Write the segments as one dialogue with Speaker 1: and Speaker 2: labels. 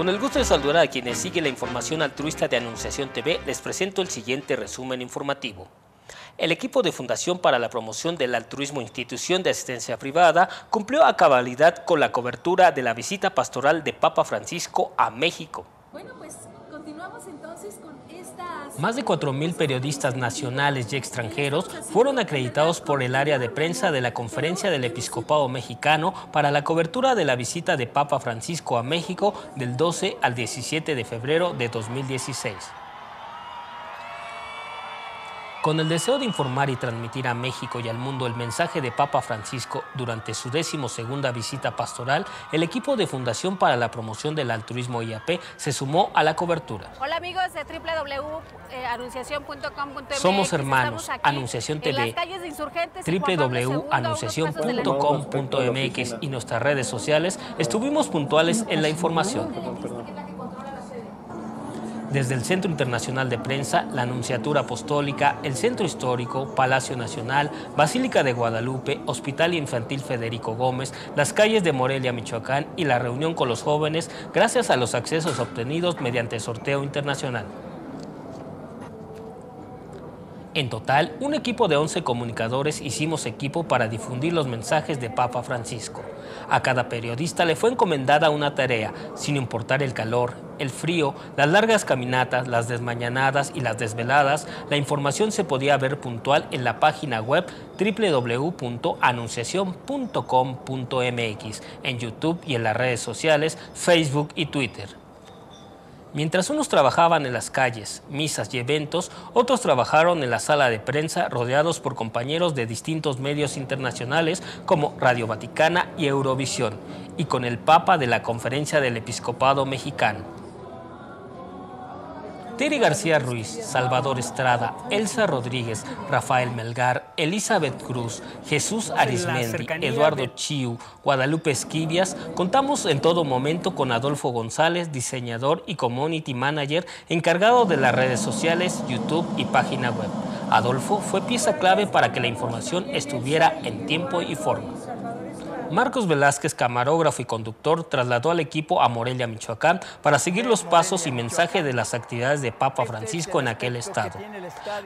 Speaker 1: Con el gusto de saludar a quienes siguen la información altruista de Anunciación TV, les presento el siguiente resumen informativo. El equipo de Fundación para la Promoción del Altruismo Institución de Asistencia Privada cumplió a cabalidad con la cobertura de la visita pastoral de Papa Francisco a México. Pues Más de 4.000 periodistas nacionales y extranjeros fueron acreditados por el área de prensa de la Conferencia del Episcopado Mexicano para la cobertura de la visita de Papa Francisco a México del 12 al 17 de febrero de 2016. Con el deseo de informar y transmitir a México y al mundo el mensaje de Papa Francisco durante su segunda visita pastoral, el equipo de Fundación para la Promoción del Altruismo IAP se sumó a la cobertura.
Speaker 2: Hola amigos de www.anunciación.com.mx.
Speaker 1: Somos hermanos, Anunciación TV, www.anunciación.com.mx y nuestras redes sociales. Estuvimos puntuales en la información desde el Centro Internacional de Prensa, la Anunciatura Apostólica, el Centro Histórico, Palacio Nacional, Basílica de Guadalupe, Hospital Infantil Federico Gómez, las calles de Morelia, Michoacán y la reunión con los jóvenes gracias a los accesos obtenidos mediante sorteo internacional. En total, un equipo de 11 comunicadores hicimos equipo para difundir los mensajes de Papa Francisco. A cada periodista le fue encomendada una tarea, sin importar el calor, el frío, las largas caminatas, las desmañanadas y las desveladas, la información se podía ver puntual en la página web www.anunciacion.com.mx, en YouTube y en las redes sociales, Facebook y Twitter. Mientras unos trabajaban en las calles, misas y eventos, otros trabajaron en la sala de prensa rodeados por compañeros de distintos medios internacionales como Radio Vaticana y Eurovisión, y con el Papa de la Conferencia del Episcopado Mexicano. Terry García Ruiz, Salvador Estrada, Elsa Rodríguez, Rafael Melgar, Elizabeth Cruz, Jesús Arismendi, Eduardo Chiu, Guadalupe Esquivias, contamos en todo momento con Adolfo González, diseñador y community manager encargado de las redes sociales, YouTube y página web. Adolfo fue pieza clave para que la información estuviera en tiempo y forma. Marcos Velázquez, camarógrafo y conductor, trasladó al equipo a Morelia, Michoacán, para seguir los pasos y mensaje de las actividades de Papa Francisco en aquel estado.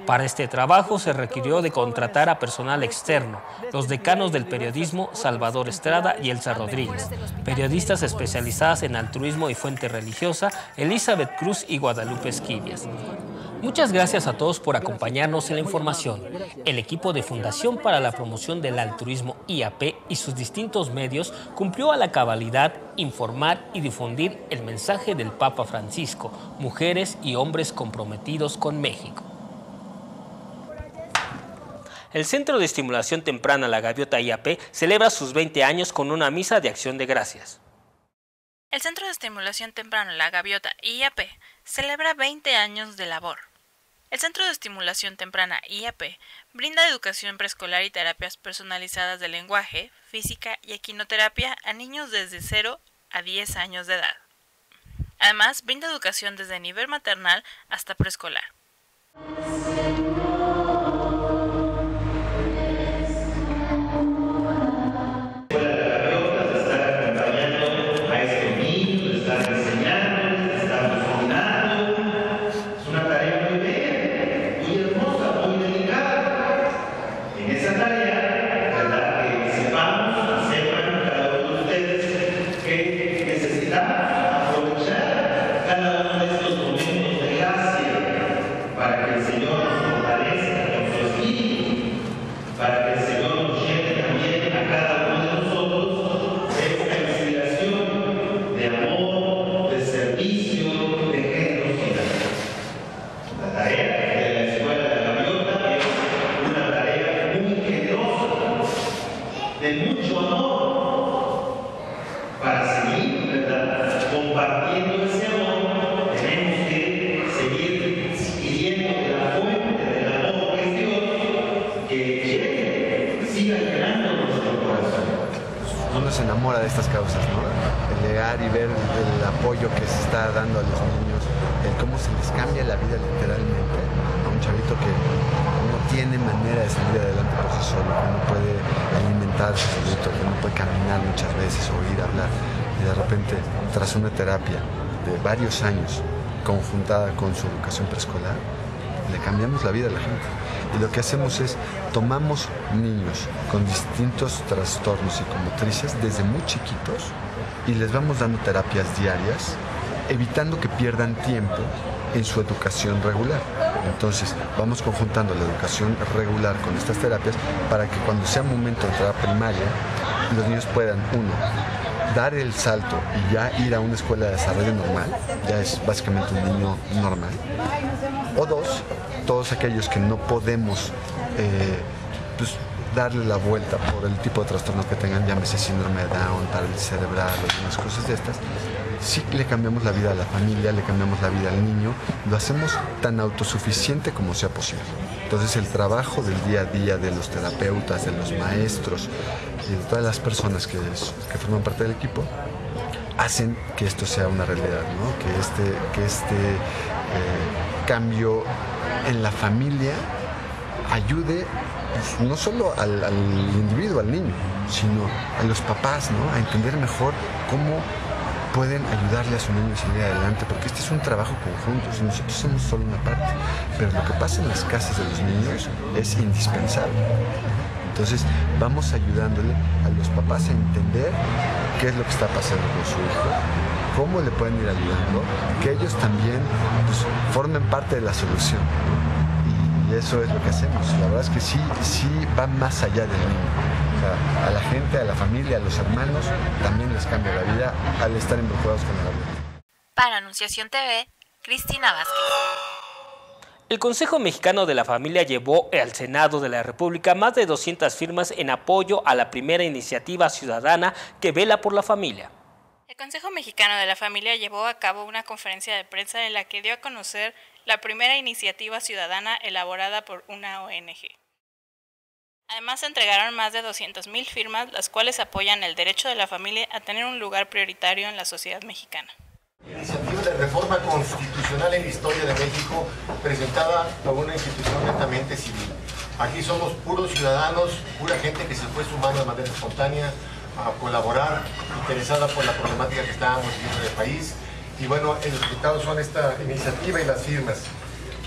Speaker 1: Para este trabajo se requirió de contratar a personal externo, los decanos del periodismo Salvador Estrada y Elsa Rodríguez, periodistas especializadas en altruismo y fuente religiosa Elizabeth Cruz y Guadalupe Esquivias. Muchas gracias a todos por acompañarnos en la información. El equipo de Fundación para la Promoción del Altruismo IAP y sus distintos medios cumplió a la cabalidad informar y difundir el mensaje del Papa Francisco, mujeres y hombres comprometidos con México. El Centro de Estimulación Temprana La Gaviota IAP celebra sus 20 años con una misa de acción de gracias.
Speaker 3: El Centro de Estimulación Temprana La Gaviota IAP celebra 20 años de labor. El Centro de Estimulación Temprana IAP brinda educación preescolar y terapias personalizadas de lenguaje, física y equinoterapia a niños desde 0 a 10 años de edad. Además, brinda educación desde nivel maternal hasta preescolar.
Speaker 4: De estas causas, ¿no? El llegar y ver el apoyo que se está dando a los niños, el cómo se les cambia la vida literalmente a un chavito que no tiene manera de salir adelante por sí solo, que no puede alimentarse solito, que no puede caminar muchas veces o hablar. Y de repente, tras una terapia, de varios años conjuntada con su educación preescolar, le cambiamos la vida a la gente. Y lo que hacemos es tomamos niños con distintos trastornos psicomotrices desde muy chiquitos y les vamos dando terapias diarias, evitando que pierdan tiempo en su educación regular. Entonces, vamos conjuntando la educación regular con estas terapias para que cuando sea momento de entrar a primaria, los niños puedan, uno, dar el salto y ya ir a una escuela de desarrollo normal, ya es básicamente un niño normal. O dos, todos aquellos que no podemos eh, pues, darle la vuelta por el tipo de trastorno que tengan, llámese síndrome de Down, parálisis cerebral demás cosas de estas, sí le cambiamos la vida a la familia, le cambiamos la vida al niño, lo hacemos tan autosuficiente como sea posible. Entonces el trabajo del día a día de los terapeutas, de los maestros y de todas las personas que, que forman parte del equipo hacen que esto sea una realidad, ¿no? que este, que este eh, cambio en la familia ayude pues, no solo al, al, individuo, al niño, sino a los papás, ¿no? a entender mejor cómo pueden ayudarle a su niño a salir adelante, porque este es un trabajo conjunto, si nosotros somos solo una parte, pero lo que pasa en las casas de los niños es indispensable. Entonces vamos ayudándole a los papás a entender qué es lo que está pasando con su hijo, cómo le pueden ir ayudando, que ellos también pues, formen parte de la solución. Y eso es lo que hacemos. La verdad es que sí, sí va más allá del niño a, la gente, a la familia, a los hermanos, también les cambia la vida al estar involucrados con el ambiente.
Speaker 3: Para Anunciación TV, Cristina Vázquez.
Speaker 1: El Consejo Mexicano de la Familia llevó al Senado de la República más de 200 firmas en apoyo a la primera iniciativa ciudadana que vela por la familia.
Speaker 3: El Consejo Mexicano de la Familia llevó a cabo una conferencia de prensa en la que dio a conocer la primera iniciativa ciudadana elaborada por una ONG. Además, se entregaron más de 200.000 firmas, las cuales apoyan el derecho de la familia a tener un lugar prioritario en la sociedad mexicana.
Speaker 2: Iniciativa de reforma constitucional en la historia de México, presentada por una institución netamente civil. Aquí somos puros ciudadanos, pura gente que se fue sumando de manera espontánea a colaborar, interesada por la problemática que estábamos viviendo en el país. Y bueno, el resultado son esta iniciativa y las firmas.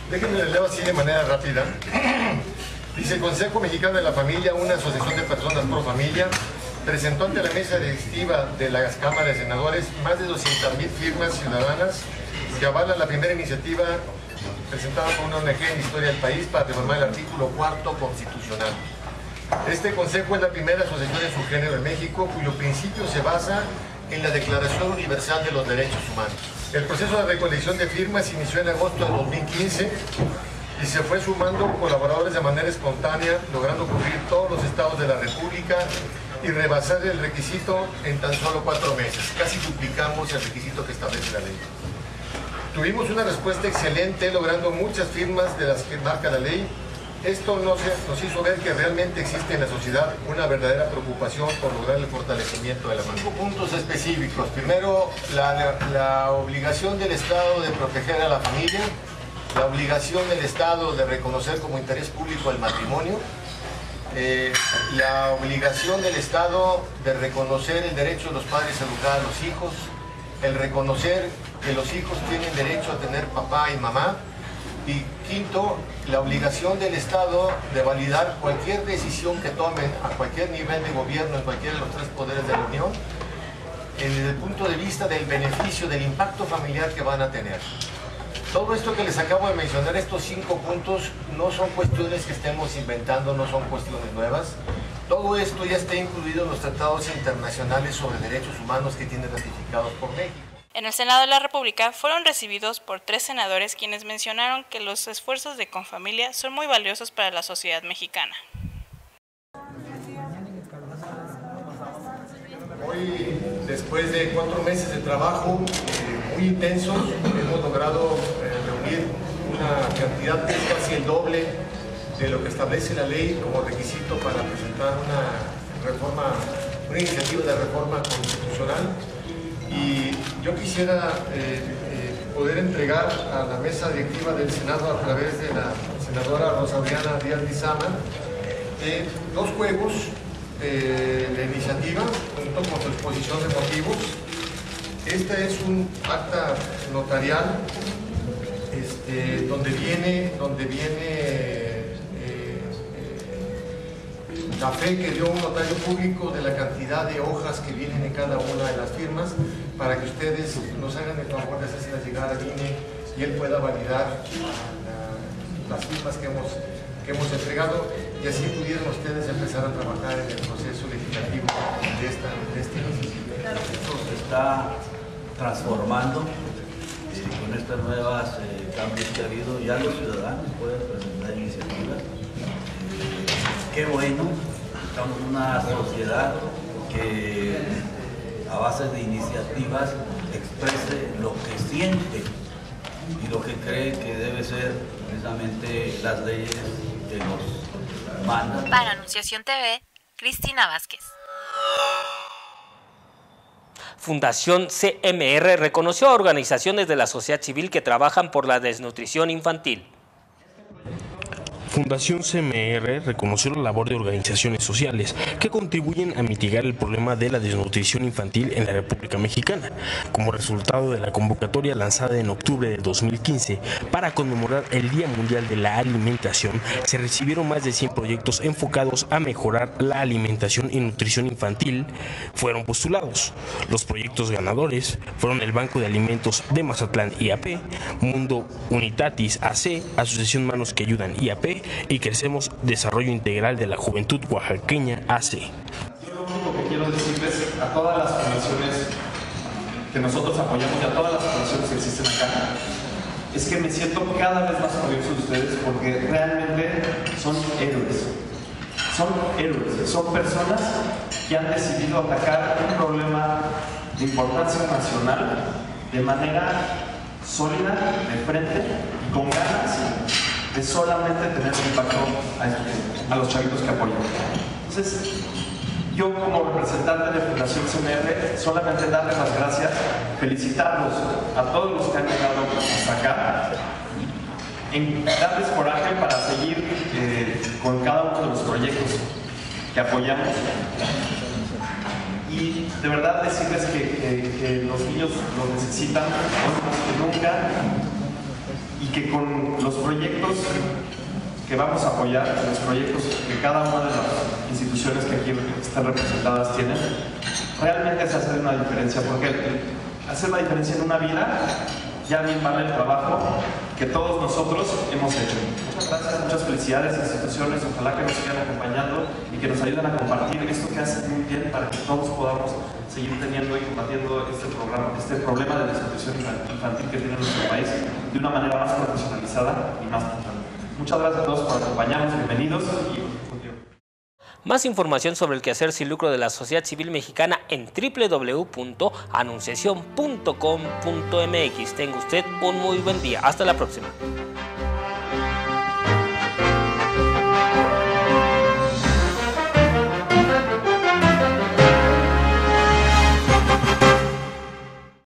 Speaker 2: Déjenme leerlo así de manera rápida. Dice el Consejo Mexicano de la Familia, una asociación de personas por familia, presentó ante la mesa directiva de las cámaras de senadores más de 200.000 firmas ciudadanas que avalan la primera iniciativa presentada por una ONG en la historia del país para reformar el artículo cuarto constitucional. Este consejo es la primera asociación de su género en México cuyo principio se basa en la Declaración Universal de los Derechos Humanos. El proceso de recolección de firmas inició en agosto de 2015 y se fue sumando colaboradores de manera espontánea, logrando cubrir todos los estados de la República y rebasar el requisito en tan solo cuatro meses. Casi duplicamos el requisito que establece la ley. Tuvimos una respuesta excelente, logrando muchas firmas de las que marca la ley. Esto nos, hizo ver que realmente existe en la sociedad una verdadera preocupación por lograr el fortalecimiento de la mano. Cinco puntos específicos. Primero, la obligación del Estado de proteger a la familia, la obligación del Estado de reconocer como interés público el matrimonio, eh, la obligación del Estado de reconocer el derecho de los padres a educar a los hijos, el reconocer que los hijos tienen derecho a tener papá y mamá, y quinto, la obligación del Estado de validar cualquier decisión que tomen a cualquier nivel de gobierno en cualquiera de los tres poderes de la Unión, desde el punto de vista del beneficio, del impacto familiar que van a tener. Todo esto que les acabo de mencionar, estos cinco puntos, no son cuestiones que estemos inventando, no son cuestiones nuevas. Todo esto ya está incluido en los tratados internacionales sobre derechos humanos que tienen ratificados por México.
Speaker 3: En el Senado de la República fueron recibidos por tres senadores quienes mencionaron que los esfuerzos de Confamilia son muy valiosos para la sociedad mexicana.
Speaker 2: Hoy, después de cuatro meses de trabajo muy intensos, hemos logrado eh, reunir una cantidad que casi el doble de lo que establece la ley como requisito para presentar una reforma, una iniciativa de reforma constitucional. Y yo quisiera eh, poder entregar a la mesa directiva del Senado a través de la senadora Rosa Adriana Díaz Lizama dos juegos eh, la iniciativa, junto con su exposición de motivos, Esta es un acta notarial este, donde viene, donde viene eh, eh, la fe que dio un notario público de la cantidad de hojas que vienen en cada una de las firmas para que ustedes nos hagan el favor de hacerse llegar al INE y él pueda validar las firmas que hemos, que hemos entregado y así pudieran ustedes empezar a trabajar en el proceso legislativo de, esta, de este
Speaker 5: está transformando eh, con estas nuevas eh, cambios que ha habido. Ya los ciudadanos pueden presentar iniciativas. Eh, qué bueno, estamos en una sociedad que a base de iniciativas exprese lo que siente y lo que cree que debe ser precisamente las leyes que nos mandan.
Speaker 3: Para Anunciación TV, Cristina Vázquez.
Speaker 1: Fundación CMR reconoció a organizaciones de la sociedad civil que trabajan por la desnutrición infantil.
Speaker 6: Fundación CMR reconoció la labor de organizaciones sociales que contribuyen a mitigar el problema de la desnutrición infantil en la República Mexicana, como resultado de la convocatoria lanzada en octubre de 2015 para conmemorar el Día Mundial de la Alimentación, se recibieron más de 100 proyectos enfocados a mejorar la alimentación y nutrición infantil, fueron postulados. Los proyectos ganadores fueron el Banco de Alimentos de Mazatlán IAP, Mundo Unitatis AC, Asociación Manos que Ayudan IAP, y Crecemos Desarrollo Integral de la Juventud Oaxaqueña AC.
Speaker 7: Yo lo único que quiero decirles a todas las fundaciones que nosotros apoyamos y a todas las fundaciones que existen acá es que me siento cada vez más orgulloso de ustedes porque realmente son héroes. Son héroes, son personas que han decidido atacar un problema de importancia nacional de manera sólida, de frente con ganas de solamente tener un impacto a, los chavitos que apoyan. Entonces, yo como representante de Fundación CMR, solamente darles las gracias, felicitarlos a todos los que han llegado hasta acá, darles coraje para seguir eh, con cada uno de los proyectos que apoyamos y de verdad decirles que, los niños lo necesitan hoy más que nunca y que con los proyectos que vamos a apoyar, los proyectos que cada una de las instituciones que aquí están representadas tienen, realmente se hace una diferencia, porque hacer la diferencia en una vida ya bien vale el trabajo que todos nosotros hemos hecho. Muchas gracias, muchas felicidades instituciones, ojalá que nos sigan acompañando y que nos ayuden a compartir esto que hace muy bien para que todos podamos seguir teniendo y combatiendo este, programa, este problema de desnutrición infantil que tiene nuestro país de una manera más profesionalizada y más puntual. Muchas gracias a todos por acompañarnos, bienvenidos y
Speaker 1: más información sobre el quehacer sin lucro de la sociedad civil mexicana en www.anunciación.com.mx. Tenga usted un muy buen día. Hasta la próxima.